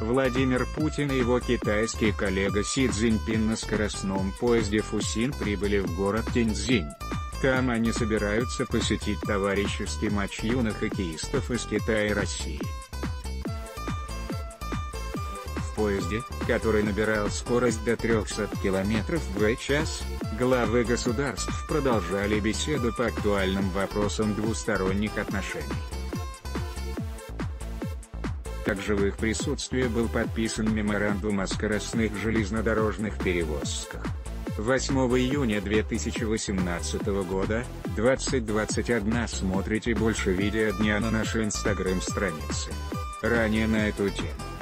Владимир Путин и его китайский коллега Си Цзиньпин на скоростном поезде Фусин прибыли в город Тяньцзинь. Там они собираются посетить товарищеский матч юных хоккеистов из Китая и России. В поезде, который набирал скорость до 300 км в час, главы государств продолжали беседу по актуальным вопросам двусторонних отношений. Также в их присутствии был подписан меморандум о скоростных железнодорожных перевозках. 8 июня 2018 года, 2021 смотрите больше видео дня на нашей инстаграм странице. Ранее на эту тему.